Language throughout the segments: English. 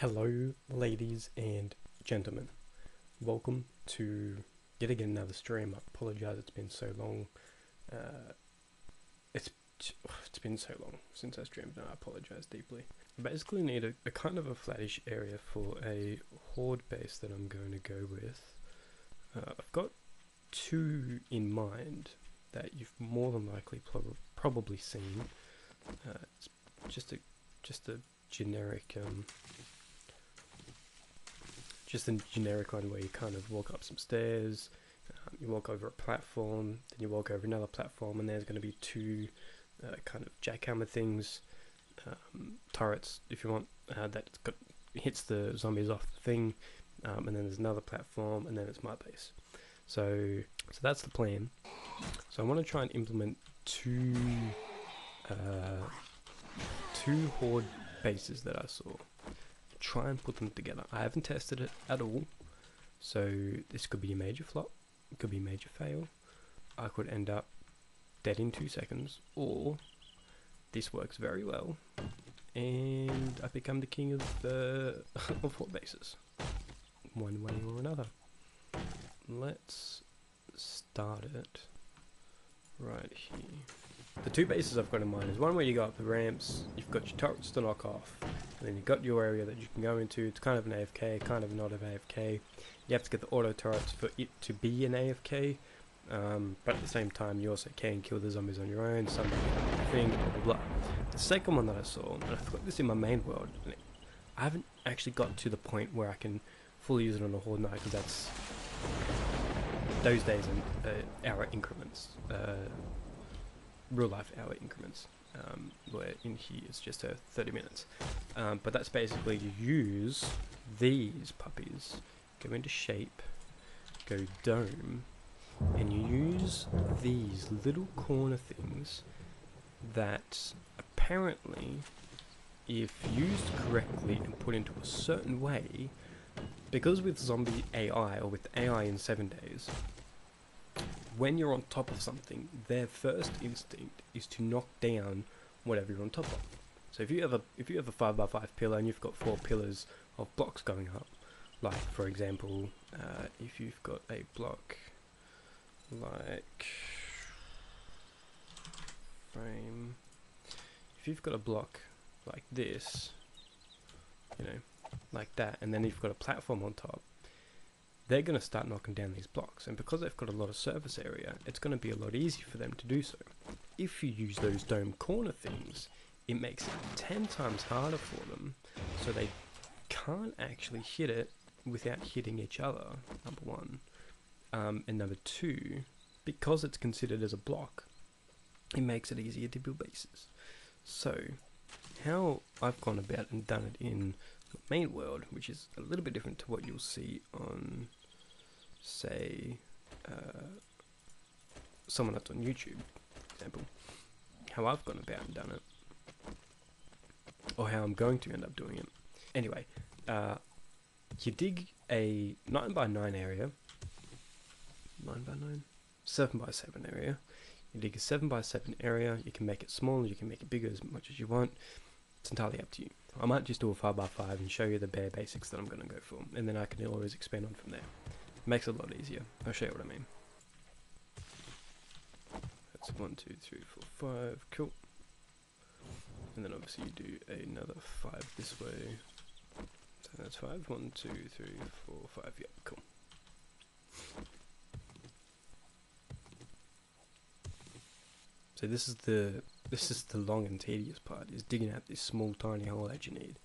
Hello, ladies and gentlemen. Welcome to yet again another stream. I apologize, it's been so long. Uh, it's it's been so long since I streamed, and I apologize deeply. I basically need a, a kind of a flattish area for a horde base that I'm going to go with. Uh, I've got two in mind that you've more than likely prob- probably seen. Uh, it's just a just a generic um, just a generic one where you kind of walk up some stairs, um, you walk over a platform, then you walk over another platform, and there's going to be two uh, kind of jackhammer things, um, turrets, if you want, uh, that got, hits the zombies off the thing, um, and then there's another platform, and then it's my base. So, so that's the plan. So I want to try and implement two, uh, two horde bases that I saw try and put them together. I haven't tested it at all, so this could be a major flop, it could be a major fail. I could end up dead in two seconds, or this works very well, and I become the king of the of horde bases, one way or another. Let's start it right here. The two bases I've got in mind is one where you go up the ramps, you've got your turrets to knock off, and then you've got your area that you can go into. It's kind of an AFK, kind of not an AFK. You have to get the auto turrets for it to be an AFK, um, but at the same time you also can kill the zombies on your own, some thing, blah blah blah. The second one that I saw, and I've got this in my main world, I haven't actually got to the point where I can fully use it on a Horde Night, because that's those days in uh, hour increments. Uh, real life hour increments. Um, where in here it's just a 30 minutes. Um, but that's basically you use these puppies, go into shape, go dome, and you use these little corner things that apparently, if used correctly and put into a certain way, because with zombie AI or with AI in 7 days, when you're on top of something, their first instinct is to knock down whatever you're on top of. So if you have a if you have a five by five pillar and you've got four pillars of blocks going up, like for example, uh, if you've got a block like frame, if you've got a block like this, you know, like that, and then you've got a platform on top, they're going to start knocking down these blocks. And because they've got a lot of surface area, it's going to be a lot easier for them to do so. If you use those dome corner things, it makes it 10 times harder for them, so they can't actually hit it without hitting each other, number one. Um, and number two, because it's considered as a block, it makes it easier to build bases. So, how I've gone about and done it in the main world, which is a little bit different to what you'll see on say, uh, someone that's on YouTube, for example, how I've gone about and done it, or how I'm going to end up doing it. Anyway, uh, you dig a 9 by 9 area, 9 by 9? 7 by 7 area. You dig a 7 by 7 area, you can make it smaller, you can make it bigger as much as you want. It's entirely up to you. I might just do a 5 by 5 and show you the bare basics that I'm going to go for, and then I can always expand on from there. Makes it a lot easier. I'll show you what I mean. That's one, two, three, four, five. Cool. And then obviously you do another five this way. So that's five. One, two, three, four, five. Yep, cool. So this is the this is the long and tedious part, is digging out this small tiny hole that you need.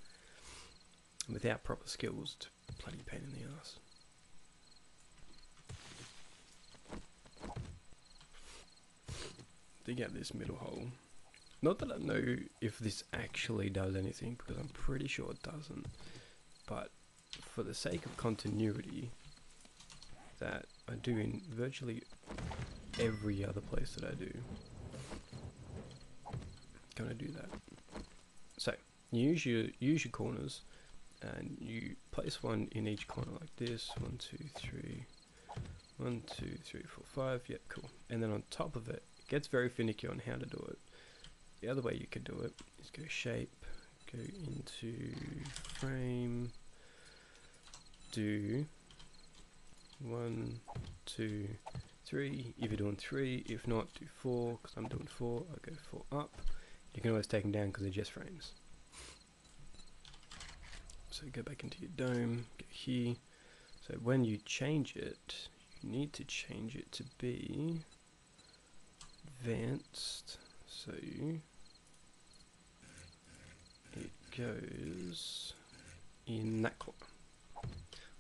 Without proper skills, it's bloody pain in the ass. Dig out this middle hole. Not that I know if this actually does anything, because I'm pretty sure it doesn't. But for the sake of continuity, that I do in virtually every other place that I do, gonna do that. So, you use your, use your corners, and you place one in each corner like this. One, two, three. One, two, three, four, five. Yep, cool. And then on top of it, gets very finicky on how to do it. The other way you could do it is go shape, go into frame, do one, two, three. If you're doing three, if not, do four, because I'm doing four, I'll go four up. You can always take them down because they're just frames. So go back into your dome, go here. So when you change it, you need to change it to be advanced. So it goes in that corner.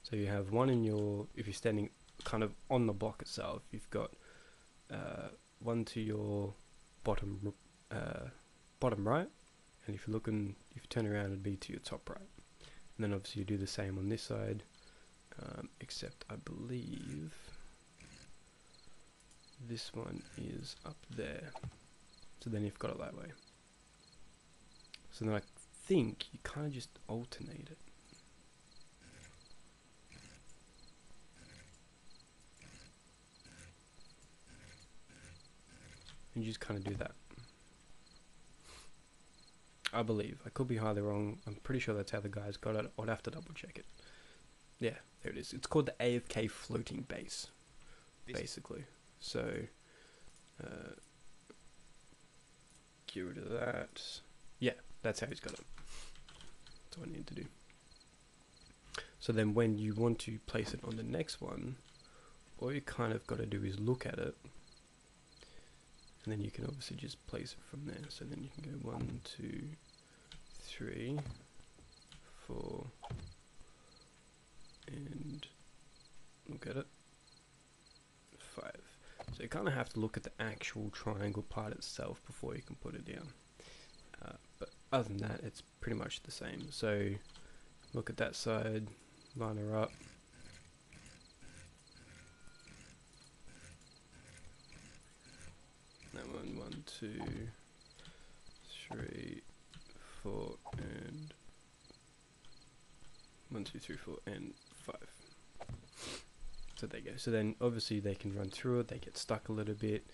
So you have one in your, if you're standing kind of on the block itself, you've got uh, one to your bottom uh, bottom right, and if you're looking, if you turn around, it'd be to your top right. And then obviously you do the same on this side, um, except I believe this one is up there. So then you've got it that way. So then I think you kind of just alternate it. And you just kind of do that. I believe. I could be highly wrong. I'm pretty sure that's how the guys got it. I'd have to double check it. Yeah, there it is. It's called the AFK floating base, This- basically. So, uh, get rid of that. Yeah, that's how he's got it. That's what I need to do. So then when you want to place it on the next one, all you kind of got to do is look at it. And then you can obviously just place it from there. So then you can go one, two, three, four, and look at it. You kind of have to look at the actual triangle part itself before you can put it down. Uh, but other than that, it's pretty much the same. So look at that side, line her up. That one, one, two, three, four, and one, two, three, four, and five. So there you go. So then obviously they can run through it, they get stuck a little bit.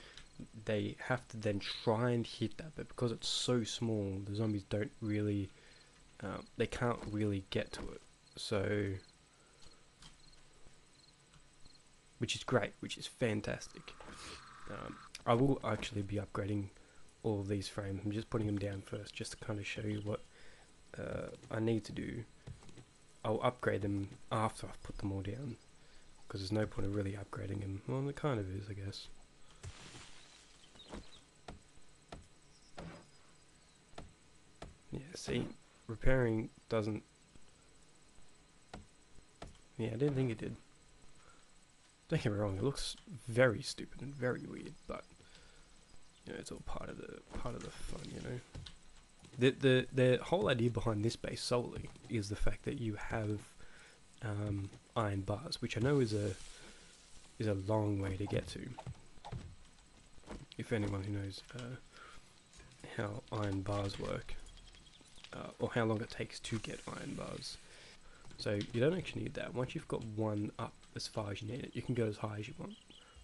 They have to then try and hit that, but because it's so small, the zombies don't really, um, they can't really get to it. So, which is great, which is fantastic. Um, I will actually be upgrading all these frames. I'm just putting them down first, just to kind of show you what uh, I need to do. I'll upgrade them after I've put them all down, because there's no point of really upgrading him. Well, it kind of is, I guess. Yeah, see, repairing doesn't. Yeah, I didn't think it did. Don't get me wrong; it looks very stupid and very weird, but you know, it's all part of the part of the fun, you know. The the the whole idea behind this base solely is the fact that you have um, iron bars, which I know is a is a long way to get to. If anyone who knows uh, how iron bars work, uh, or how long it takes to get iron bars, so you don't actually need that. Once you've got one up as far as you need it, you can go as high as you want.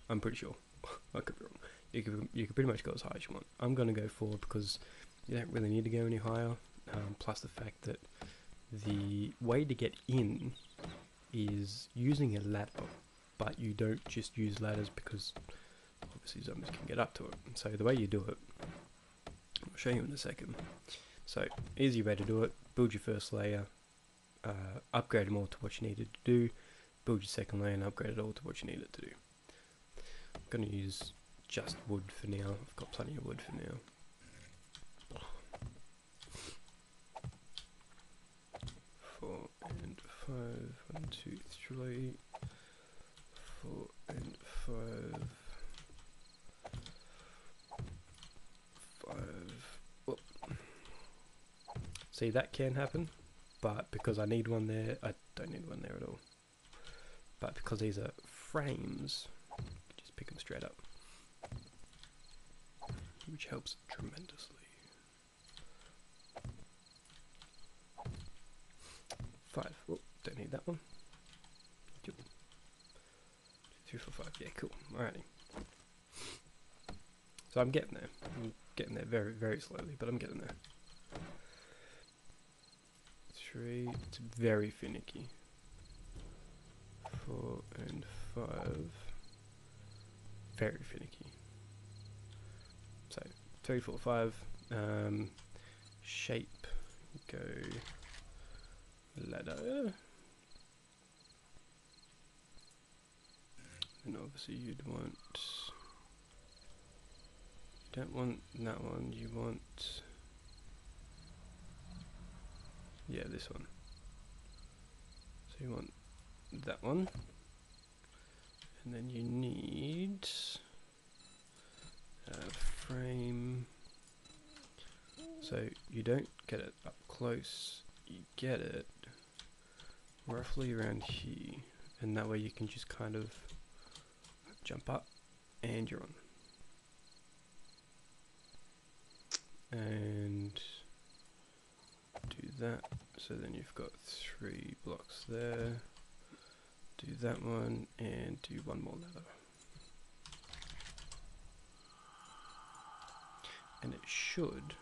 I'm pretty sure. I could be wrong. You could you could pretty much go as high as you want. I'm gonna go forward because you don't really need to go any higher. Um, plus the fact that the way to get in is using a ladder, but you don't just use ladders because obviously zombies can get up to it. So the way you do it, I'll show you in a second. So easy way to do it: build your first layer, uh, upgrade them all to what you needed to do, build your second layer, and upgrade it all to what you need it to do. I'm gonna use just wood for now. I've got plenty of wood for now. Four and five. Two, three. Four and five. Five. Whoop. See, that can happen, but because I need one there, I don't need one there at all. But because these are frames, just pick them straight up, which helps tremendously. Five. Oh, don't need that one. Two, three, four, five. Yeah, cool. Alrighty. So I'm getting there. I'm getting there very, very slowly, but I'm getting there. three. It's very finicky. Four and five. Very finicky. So three, four, five. Um, shape. Go ladder. And obviously you'd want. You don't want that one. You want. Yeah, this one. So you want that one. And then you need a frame. So you don't get it up close, you get it roughly around here. And that way you can just kind of jump up and you're on. And do that. So then you've got three blocks there. Do that one and do one more ladder. And it should,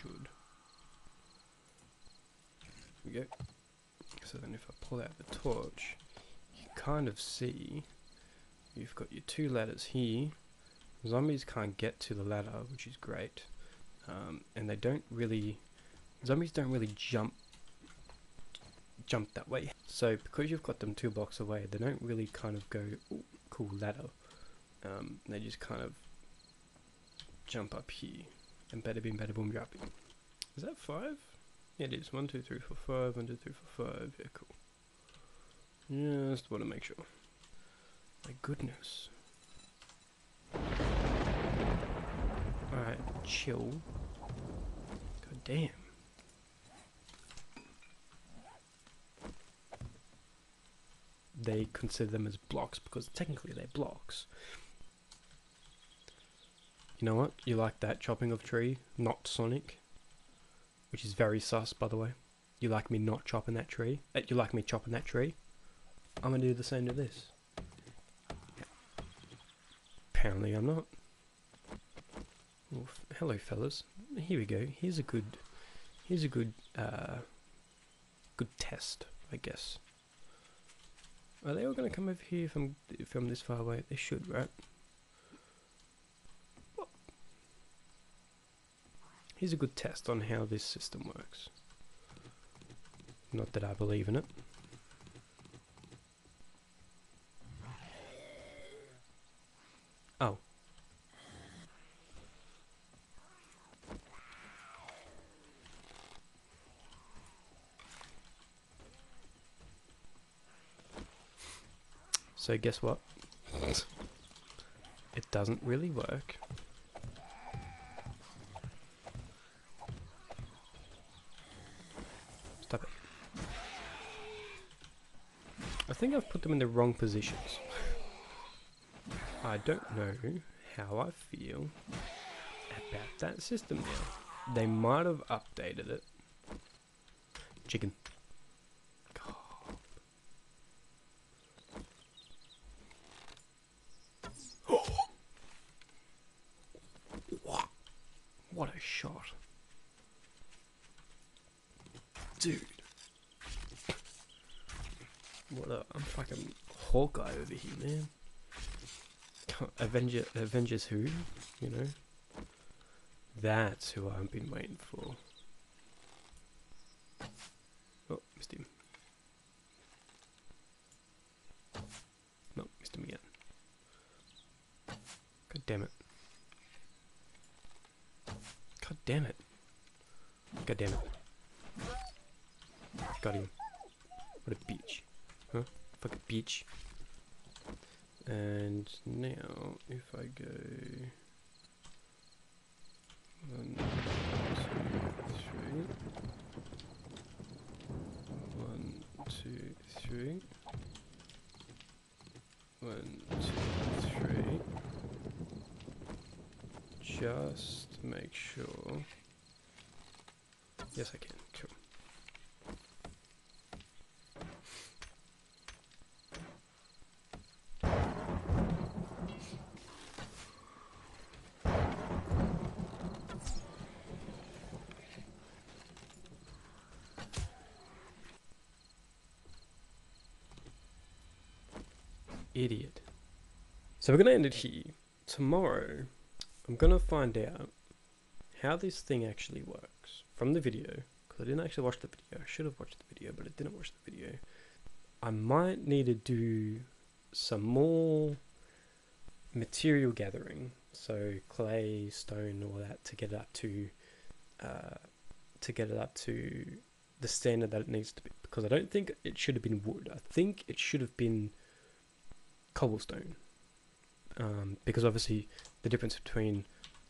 should, we go. So then if I pull out the torch, you kind of see you've got your two ladders here. Zombies can't get to the ladder, which is great. Um, and they don't really zombies don't really jump jump that way. So because you've got them two blocks away, they don't really kind of go cool ladder. Um, they just kind of jump up here and better beam better boom dropping. Is that five? Yeah, it is. One, two, three, four, five. One, two, three, four, five. Yeah, cool. Just want to make sure. My goodness. Alright, chill. God damn. they consider them as blocks because technically they're blocks. You know what? You like that chopping of tree, not Sonic, which is very sus, by the way. You like me not chopping that tree? Uh, you like me chopping that tree? I'm gonna do the same to this. Apparently, I'm not. Well, hello, fellas. Here we go. Here's a good. Here's a good. Uh, good test, I guess. Are they all going to come over here from from this far away? They should, right? Here's a good test on how this system works. Not that I believe in it. Oh. So guess what? It doesn't really work. Stop it. I think I've put them in the wrong positions. I don't know how I feel about that system now. They might have updated it. Chicken. Dude. What a, I'm fucking Hawkeye over here, man. Avenger, Avengers who? You know? That's who I've been waiting for. Oh, missed him. No, missed him again. God damn it. God damn it. God damn it. Got him. What a beach. Huh? Fuck a beach. And now, if I go... One, two, three. One, two, three. One, two, three. Just make sure. Yes, I can. Cool. Idiot. So we're going to end it here. Tomorrow, I'm going to find out how this thing actually works from the video because I didn't actually watch the video. I should have watched the video, but I didn't watch the video. I might need to do some more material gathering, so clay, stone, all that, to get it up to uh, to get it up to the standard that it needs to be. Because I don't think it should have been wood. I think it should have been cobblestone. Um, because obviously the difference between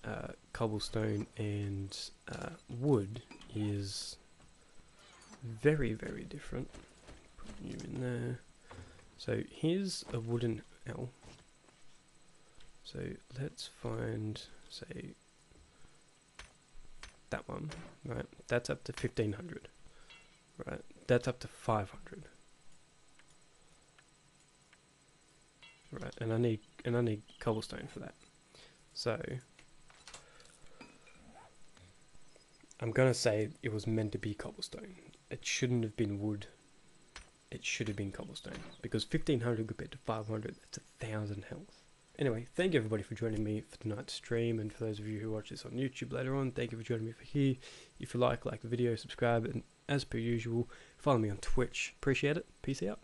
uh, cobblestone and uh, wood is very very different. Put you in there. So here's a wooden L. So let's find say that one, right? That's up to 1500, right? That's up to 500. Right, and I need and I need cobblestone for that. So I'm gonna say it was meant to be cobblestone. It shouldn't have been wood. It should have been cobblestone because 1500 compared to 500, that's a thousand health. Anyway, thank you everybody for joining me for tonight's stream, and for those of you who watch this on YouTube later on, thank you for joining me for here. If you like, like the video, subscribe, and as per usual, follow me on Twitch. Appreciate it. Peace out.